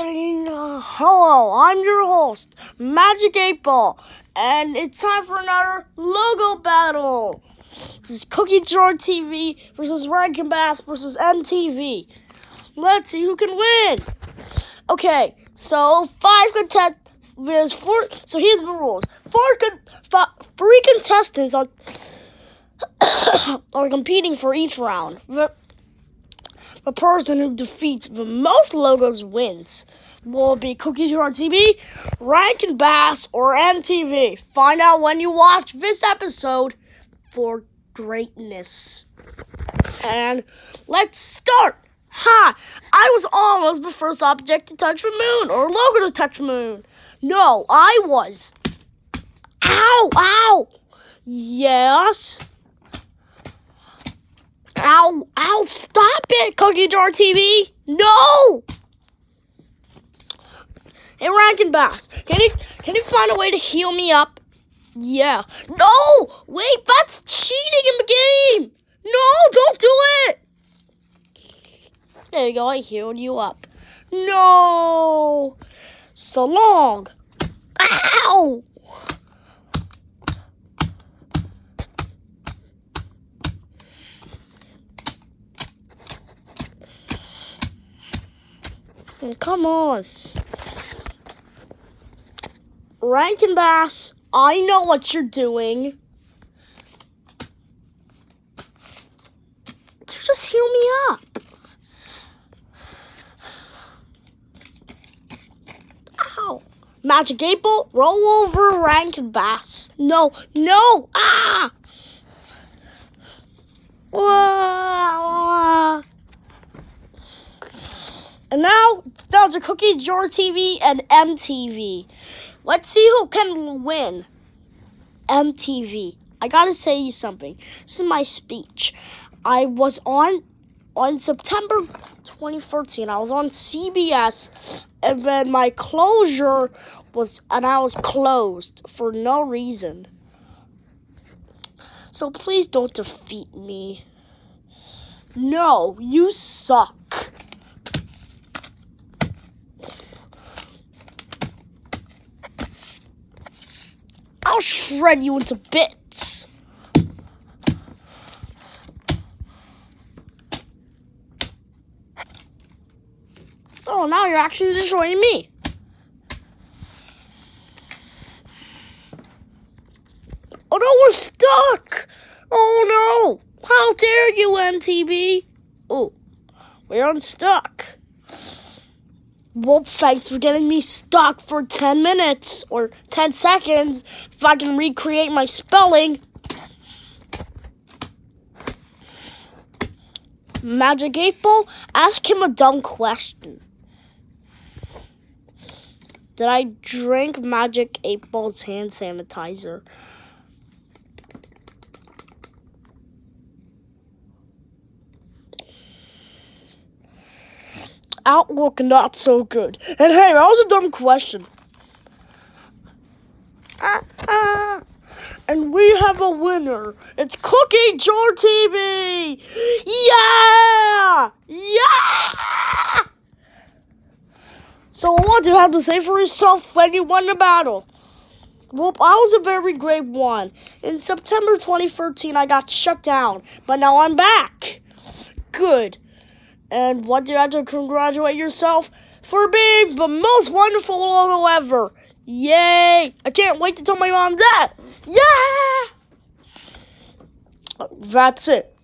Hello, I'm your host, Magic 8 Ball, and it's time for another logo battle. This is Cookie Jar TV versus Rankin Bass versus MTV. Let's see who can win. Okay, so five contestants. Four. So here's the rules. Four con- fi- three contestants are are competing for each round. The, person who defeats the most logos wins. Will it be Cookie Jar TV, Rankin Bass, or MTV? Find out when you watch this episode for greatness. And let's start. Ha! I was almost the first object to touch the moon, or logo to touch the moon. No, I was. Ow! Ow! Yes. Ow! Stop it, Cookie Jar TV! No! Hey, Rankin Bass, can you can you find a way to heal me up? Yeah. No! Wait, that's cheating in the game! No, don't do it! There you go, I healed you up. No! So long! Ow! Come on. Rankin Bass, I know what you're doing. You just heal me up. Ow. Magic 8 Ball, roll over Rankin Bass. No, no, ah! Wah, And now it's down to Cookie Jar TV and MTV. Let's see who can win. MTV. I gotta say you something. This is my speech. I was on on September 2014. I was on CBS, and then my closure was, and I was closed for no reason. So please don't defeat me. No, you suck. I'll shred you into bits. Oh, now you're actually destroying me. Oh no, we're stuck! Oh no! How dare you, MTV? Oh, we're unstuck. Well, thanks for getting me stuck for 10 minutes or 10 seconds if I can recreate my spelling. Magic 8 Ball, ask him a dumb question. Did I drink Magic 8 Ball's hand sanitizer? Outlook not so good. And hey, that was a dumb question. Ah, ah. And we have a winner. It's Cookie Jar TV. Yeah! Yeah! So what do you have to say for yourself when you won the battle? Well, I was a very great one. In September 2013, I got shut down, but now I'm back. Good. And what do you have to congratulate yourself for being the most wonderful logo ever? Yay! I can't wait to tell my mom that. Yeah! That's it.